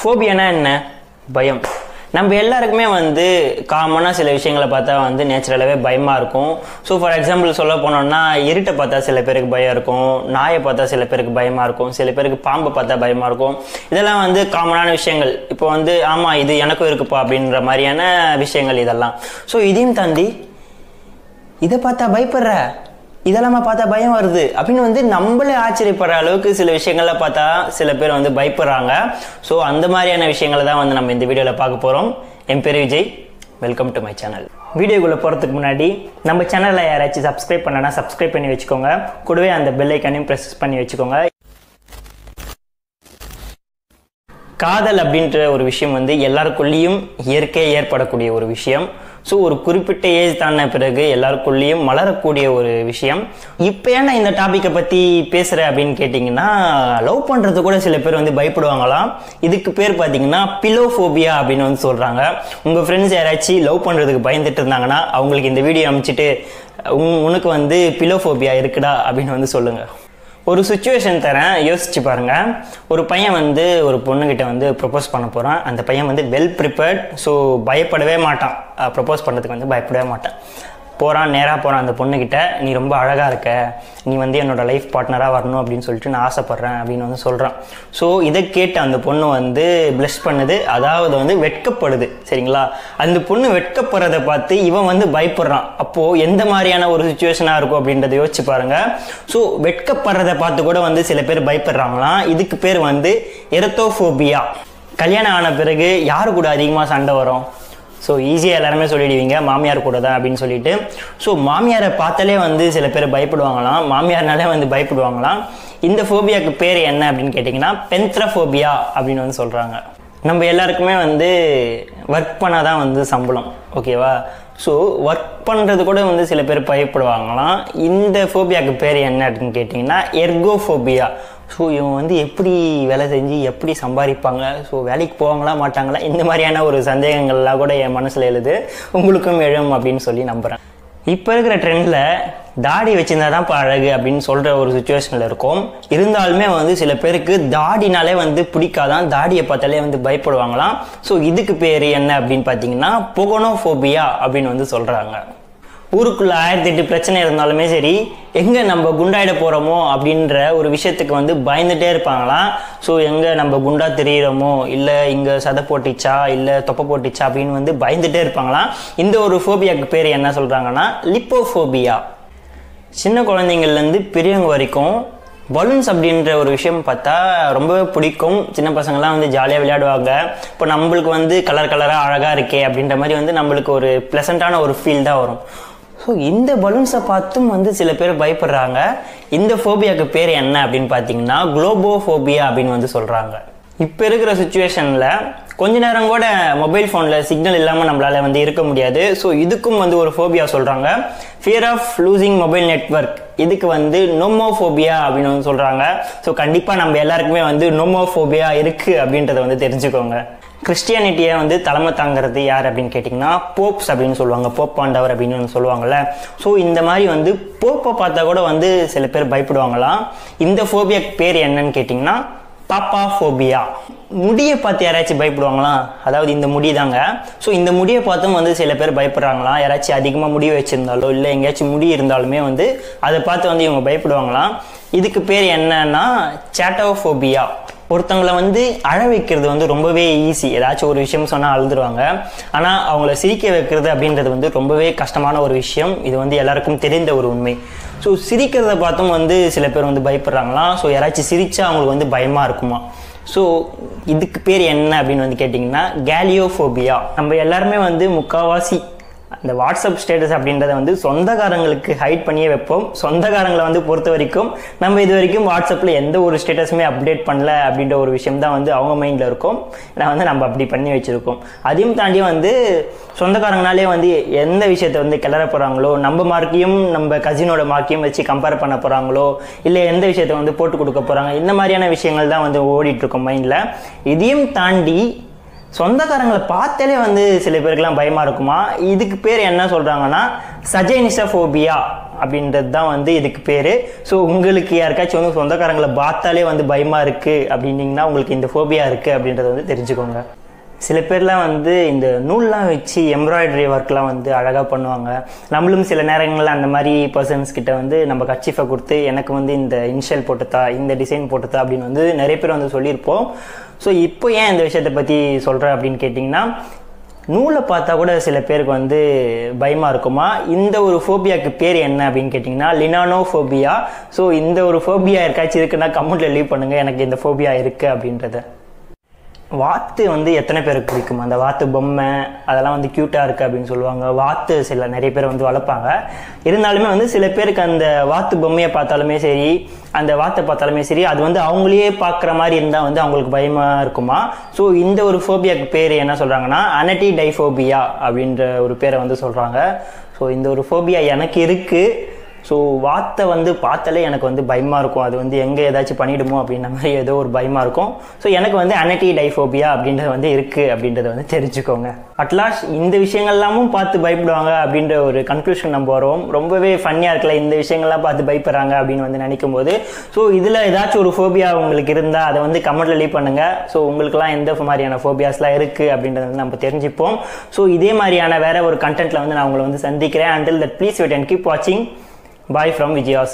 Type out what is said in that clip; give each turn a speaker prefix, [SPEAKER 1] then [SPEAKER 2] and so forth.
[SPEAKER 1] ஃபோபியானா என்ன? பயம். நம்ம எல்லாருக்குமே வந்து காமனாக சில விஷயங்களை பார்த்தா வந்து நேச்சுரலாகவே பயமாக இருக்கும். ஸோ ஃபார் எக்ஸாம்பிள் சொல்ல போனோம்னா இருட்டை பார்த்தா சில பேருக்கு பயம் இருக்கும். நாயை பார்த்தா சில பேருக்கு பயமாக இருக்கும். சில பேருக்கு பாம்பை பார்த்தா பயமாக இருக்கும். இதெல்லாம் வந்து காமனான விஷயங்கள். இப்போ வந்து ஆமாம் இது எனக்கும் இருக்குப்பா அப்படின்ற மாதிரியான விஷயங்கள் இதெல்லாம். ஸோ இதையும் தாண்டி இதை பார்த்தா பயப்படுற? இதெல்லாம் பார்த்தா பயம் வருது. அப்படின்னு வந்து நம்மளே ஆச்சரியப்படுற அளவுக்கு சில விஷயங்கள்ல பார்த்தா சில பேர் வந்து பயப்படுறாங்க. ஸோ அந்த மாதிரியான விஷயங்களை தான் வந்து நம்ம இந்த வீடியோவில் பார்க்க போகிறோம் என் பேர் Vijay. Welcome to my channel வீடியோக்குள்ளே போகிறதுக்கு முன்னாடி நம்ம சேனலில் யாராச்சும் சப்ஸ்கிரைப் பண்ணனா சப்ஸ்கிரைப் பண்ணி வச்சுக்கோங்க. கூடவே அந்த பெல்லைக்கானையும் ப்ரெஸ் பண்ணி வச்சுக்கோங்க. காதல் அப்படின்ற ஒரு விஷயம் வந்து எல்லாருக்குள்ளேயும் இயற்கையாக ஏற்படக்கூடிய ஒரு விஷயம். ஸோ ஒரு குறிப்பிட்ட ஏஜ் தான பிறகு எல்லாருக்குள்ளேயும் மலரக்கூடிய ஒரு விஷயம். இப்போ ஏன்னா இந்த டாப்பிக்கை பற்றி பேசுகிற அப்படின்னு கேட்டிங்கன்னா லவ் பண்ணுறது கூட சில பேர் வந்து பயப்படுவாங்களாம். இதுக்கு பேர் பார்த்தீங்கன்னா பிலோஃபோபியா அப்படின்னு வந்து சொல்கிறாங்க உங்கள் ஃப்ரெண்ட்ஸ் யாராச்சும் லவ் பண்ணுறதுக்கு பயந்துட்டு இருந்தாங்கன்னா அவங்களுக்கு இந்த வீடியோ அமைச்சிட்டு உன் உனக்கு வந்து பிலோஃபோபியா இருக்குடா அப்படின்னு வந்து சொல்லுங்கள் ஒரு சுச்சுவேஷன் தரேன். யோசிச்சு பாருங்க. ஒரு பையன் வந்து ஒரு பொண்ணுகிட்ட வந்து ப்ரப்போஸ் பண்ண போகிறான் அந்த பையன் வந்து வெல் ப்ரிப்பேர்ட் ஸோ பயப்படவே மாட்டான். ப்ரப்போஸ் பண்ணுறதுக்கு வந்து பயப்படவே மாட்டான். போகிறான் நேராக போகிறான் அந்த பொண்ணுக்கிட்ட நீ ரொம்ப அழகாக இருக்க. நீ வந்து என்னோட லைஃப் பார்ட்னராக வரணும் அப்படின்னு சொல்லிட்டு நான் ஆசைப்பட்றேன் அப்படின்னு வந்து சொல்கிறான் ஸோ இதை கேட்டு அந்த பொண்ணு வந்து பிளஸ் பண்ணுது. அதாவது வந்து வெட்கப்படுது. சரிங்களா? அந்த பொண்ணு வெட்கப்படுறதை பார்த்து இவன் வந்து பயப்படுறான். அப்போது எந்த மாதிரியான ஒரு சுச்சுவேஷனாக இருக்கும் அப்படின்றத யோசிச்சு பாருங்கள் ஸோ வெட்கப்படுறதை பார்த்து கூட வந்து சில பேர் பயப்படுறாங்களாம். இதுக்கு பேர் வந்து எரத்தோஃபோபியா. கல்யாணம் ஆன பிறகு யாரு கூட அதிகமாக சண்டை வரும்? ஸோ ஈஸியாக எல்லாருமே சொல்லிடுவீங்க மாமியார் கூட தான் அப்படின்னு சொல்லிட்டு. ஸோ மாமியாரை பார்த்தாலே வந்து சில பேர் பயப்படுவாங்களாம். மாமியார்னாலே வந்து பயப்படுவாங்களாம். இந்த ஃபோபியாவுக்கு பேர் என்ன அப்படின்னு கேட்டிங்கன்னா பென்த்ரஃபோபியா அப்படின்னு வந்து சொல்கிறாங்க நம்ம எல்லாருக்குமே வந்து ஒர்க் பண்ணால் தான் வந்து சம்பளம் ஓகேவா ஸோ ஒர்க் பண்ணுறது கூட வந்து சில பேர் பயப்படுவாங்களாம். இந்த ஃபோபியாவுக்கு பேர் என்ன அப்படின்னு கேட்டிங்கன்னா எர்கோஃபோபியா ஸோ இவங்க வந்து எப்படி வேலை செஞ்சு எப்படி சம்பாதிப்பாங்க? ஸோ வேலைக்கு போவாங்களா மாட்டாங்களா? இந்த மாதிரியான ஒரு சந்தேகங்கள்லாம் கூட என் மனசில் எழுது. உங்களுக்கும் எழும் அப்படின்னு சொல்லி நம்புகிறேன் இப்போ இருக்கிற ட்ரெண்டில் தாடி வச்சிருந்தா தான் அழகு அப்படின்னு சொல்கிற ஒரு சுச்சுவேஷனில் இருக்கும். இருந்தாலுமே வந்து சில பேருக்கு தாடினாலே வந்து பிடிக்காதான் தாடியை பார்த்தாலே வந்து பயப்படுவாங்களாம். ஸோ இதுக்கு பேர் என்ன அப்படின்னு பார்த்தீங்கன்னா பொகனோஃபோபியா அப்படின்னு வந்து சொல்கிறாங்க ஊருக்குள்ள ஆயிரத்தி எட்டு பிரச்சனை இருந்தாலுமே சரி எங்கே நம்ம குண்டாயிட போகிறோமோ அப்படின்ற ஒரு விஷயத்துக்கு வந்து பயந்துட்டே இருப்பாங்களாம். ஸோ எங்கே நம்ம குண்டா தெரியிறோமோ இல்லை இங்கே சதை போட்டுச்சா இல்லை தொப்பை போட்டுச்சா அப்படின்னு வந்து பயந்துட்டே இருப்பாங்களாம். இந்த ஒரு ஃபோபியாவுக்கு பேர் என்ன சொல்கிறாங்கன்னா லிப்போஃபோபியா சின்ன குழந்தைங்கள்லேருந்து பெரியவங்க வரைக்கும் பலூன்ஸ் அப்படின்ற ஒரு விஷயம் பார்த்தா ரொம்பவே பிடிக்கும். சின்ன பசங்கள்லாம் வந்து ஜாலியாக விளையாடுவாங்க. இப்போ நம்மளுக்கு வந்து கலர் கலராக அழகாக இருக்கே அப்படின்ற மாதிரி வந்து நம்மளுக்கு ஒரு ப்ளசண்ட்டான ஒரு ஃபீல் தான் வரும். ஸோ இந்த பலூன்ஸை பார்த்தும் வந்து சில பேர் பயப்படுறாங்க. இந்த ஃபோபியாவுக்கு பேர் என்ன அப்படின்னு பார்த்தீங்கன்னா குளோபோஃபோபியா அப்படின்னு வந்து சொல்கிறாங்க இப்போ இருக்கிற சுச்சுவேஷனில் கொஞ்ச நேரம் கூட மொபைல் ஃபோனில் சிக்னல் இல்லாமல் நம்மளால் வந்து இருக்க முடியாது. ஸோ இதுக்கும் வந்து ஒரு ஃபோபியா சொல்கிறாங்க fear of losing mobile network இதுக்கு வந்து நோமோஃபோபியா அப்படின்னு வந்து சொல்கிறாங்க ஸோ கண்டிப்பாக நம்ம எல்லாருக்குமே வந்து நோமோஃபோபியா இருக்குது அப்படின்றத வந்து தெரிஞ்சுக்கோங்க. கிறிஸ்டியானிட்டியை வந்து தலைமை தாங்கிறது யார் அப்படின்னு கேட்டிங்கன்னா போப்ஸ் அப்படின்னு சொல்லுவாங்க. போப் ஆண்டவர் அப்படின்னு ஒன்று சொல்லுவாங்கல்ல. ஸோ இந்த மாதிரி வந்து போப்பை பார்த்தா கூட வந்து சில பேர் பயப்படுவாங்களாம். இந்த ஃபோபியா பேர் என்னன்னு கேட்டிங்கன்னா பாப்பா ஃபோபியா முடியை பார்த்து யாராச்சும் பயப்படுவாங்களா? அதாவது இந்த முடி தாங்க. ஸோ இந்த முடியை பார்த்தும் வந்து சில பேர் பயப்படுறாங்களாம் யாராச்சும் அதிகமாக முடி வச்சுருந்தாலோ இல்லை எங்கேயாச்சும் முடி இருந்தாலுமே வந்து அதை பார்த்து வந்து இவங்க பயப்படுவாங்களாம் இதுக்கு பேர் என்னன்னா சேட்டோஃபோபியா. ஒருத்தவங்களை வந்து அழ வைக்கிறது வந்து ரொம்பவே ஈஸி ஏதாச்சும் ஒரு விஷயம் சொன்னால் அழுதுருவாங்க. ஆனால் அவங்கள சிரிக்க வைக்கிறது அப்படின்றது வந்து ரொம்பவே கஷ்டமான ஒரு விஷயம். இது வந்து எல்லாருக்கும் தெரிந்த ஒரு உண்மை. ஸோ சிரிக்கிறத பார்த்தும் வந்து சில பேர் வந்து பயப்படுறாங்களாம் ஸோ யாராச்சும் சிரிச்சா அவங்களுக்கு வந்து பயமாக இருக்குமா? ஸோ இதுக்கு பேர் என்ன அப்படின்னு வந்து கேட்டிங்கன்னா கேலியோஃபோபியா நம்ம எல்லாருமே வந்து முக்கால்வாசி அந்த வாட்ஸ்அப் ஸ்டேட்டஸ் அப்படின்றத வந்து சொந்தக்காரங்களுக்கு ஹைட் பண்ணியே வைப்போம். சொந்தக்காரங்களை வந்து பொறுத்த வரைக்கும் நம்ம இது வரைக்கும் வாட்ஸ்அப்பில் எந்த ஒரு ஸ்டேட்டஸுமே அப்டேட் பண்ணல அப்படின்ற ஒரு விஷயம் தான் வந்து அவங்க மைண்டில் இருக்கும். நான் வந்து நம்ம அப்படி பண்ணி வச்சுருக்கோம். அதையும் தாண்டி வந்து சொந்தக்காரங்கனாலே வந்து எந்த விஷயத்தை வந்து கிளற போகிறாங்களோ நம்ம மார்க்கையும் நம்ம கசினோட மார்க்கையும் வச்சு கம்பேர் பண்ண போகிறாங்களோ இல்லை எந்த விஷயத்தை வந்து போட்டு கொடுக்க போகிறாங்க இந்த மாதிரியான விஷயங்கள் தான் வந்து ஓடிட்டுருக்கோம் மைண்டில் இதையும் தாண்டி சொந்தக்காரங்களை பார்த்தாலே வந்து சில பேருக்குலாம் பயமாக இருக்குமா? இதுக்கு பேர் என்ன சொல்கிறாங்கன்னா சஜைனிசஃபோபியா அப்படின்றது தான் வந்து இதுக்கு பேர். ஸோ உங்களுக்கு யாருக்காச்சும் வந்து சொந்தக்காரங்களை பார்த்தாலே வந்து பயமாக இருக்குது அப்படின்னீங்கன்னா உங்களுக்கு இந்த ஃபோபியா இருக்குது அப்படின்றத வந்து தெரிஞ்சுக்கோங்க. சில பேர்லாம் வந்து இந்த நூல்லாம் வச்சு எம்ப்ராய்டரி ஒர்க்லாம் வந்து அழகாக பண்ணுவாங்க. நம்மளும் சில நேரங்களில் அந்த மாதிரி பர்சன்ஸ் கிட்ட வந்து நம்ம கட்சிஃபை கொடுத்து எனக்கு வந்து இந்த இன்ஷியல் போட்டுத்தா இந்த டிசைன் போட்டுத்தா அப்படின்னு வந்து நிறைய பேர் வந்து சொல்லியிருப்போம். ஸோ இப்போ ஏன் இந்த விஷயத்தை பற்றி சொல்கிறேன் அப்படின்னு கேட்டிங்கன்னா நூலை பார்த்தா கூட சில பேருக்கு வந்து பயமாக இருக்குமா? இந்த ஒரு ஃபோபியாவுக்கு பேர் என்ன அப்படின்னு கேட்டிங்கன்னா லினானோ ஃபோபியா ஸோ இந்த ஒரு ஃபோபியா இருக்காச்சும் இருக்குன்னா கமெண்ட்டில் லீவ் பண்ணுங்கள் எனக்கு இந்த ஃபோபியா இருக்குது அப்படின்றத. வாத்து வந்து எத்தனை பேருக்கு பிடிக்கும்? அந்த வாத்து பொம்மை அதெல்லாம் வந்து க்யூட்டாக இருக்குது அப்படின்னு சொல்லுவாங்க. வாத்து சில நிறைய பேர் வந்து வளர்ப்பாங்க. இருந்தாலுமே வந்து சில பேருக்கு அந்த வாத்து பொம்மையை பார்த்தாலுமே சரி அந்த வாத்தை பார்த்தாலுமே சரி அது வந்து அவங்களே பார்க்குற மாதிரி இருந்தால் வந்து அவங்களுக்கு பயமாக இருக்குமா? ஸோ இந்த ஒரு ஃபோபியாக்கு பேர் என்ன சொல்கிறாங்கன்னா அனட்டி டைஃபோபியா அப்படின்ற ஒரு பேரை வந்து சொல்கிறாங்க ஸோ இந்த ஒரு ஃபோபியா எனக்கு இருக்குது ஸோ வாத்தை வந்து பார்த்தாலே எனக்கு வந்து பயமாக இருக்கும். அது வந்து எங்கே ஏதாச்சும் பண்ணிடுமோ அப்படின்ற மாதிரி ஏதோ ஒரு பயமாக இருக்கும். ஸோ எனக்கு வந்து அனட்டி டைஃபோபியா அப்படின்றது வந்து இருக்குது அப்படின்றத வந்து தெரிஞ்சுக்கோங்க. அட்லாஸ்ட் இந்த விஷயங்கள்லாமும் பார்த்து பயப்படுவாங்க அப்படின்ற ஒரு கன்க்ளூஷன் நம்ம வரும். ரொம்பவே ஃபன்னியாக இருக்கல இந்த விஷயங்கள்லாம் பார்த்து பயப்படுறாங்க அப்படின்னு வந்து நினைக்கும் போது ஸோ இதில் ஏதாச்சும் ஒரு ஃபோபியா உங்களுக்கு இருந்தால் அதை வந்து கமெண்ட்ல லீவ் பண்ணுங்கள் ஸோ உங்களுக்குலாம் எந்த மாதிரியான ஃபோபியாஸ்லாம் இருக்குது அப்படின்றத வந்து நம்ம தெரிஞ்சுப்போம். ஸோ இதே மாதிரியான வேற ஒரு கண்டென்ட்டில் வந்து நான் உங்களை வந்து சந்திக்கிறேன். Until that please wait and keep வாட்சிங் Bye from Vijaya.